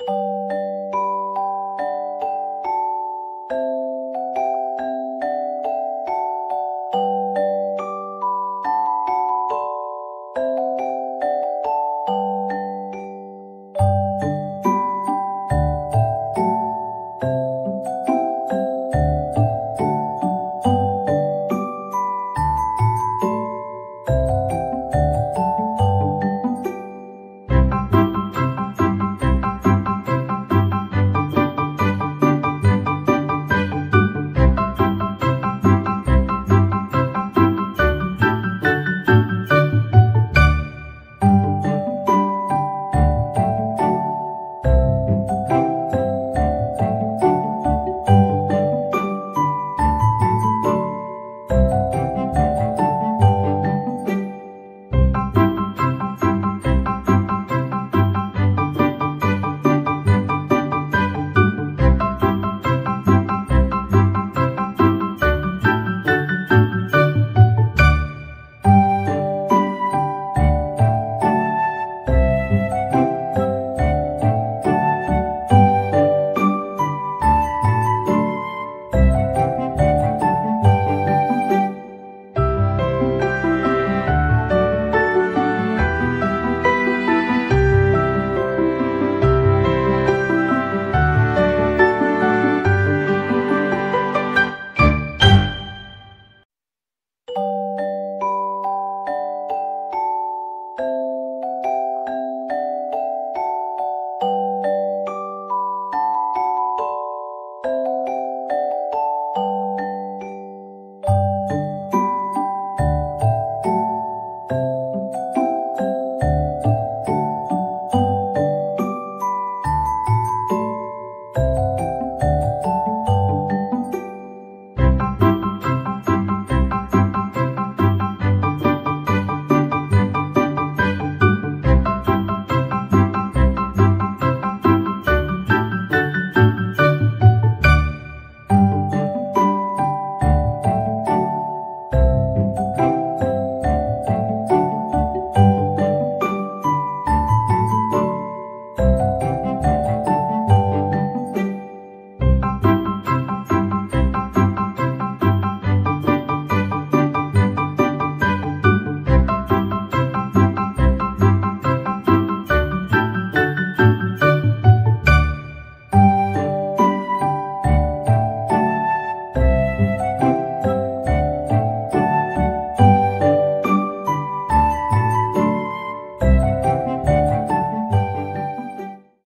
you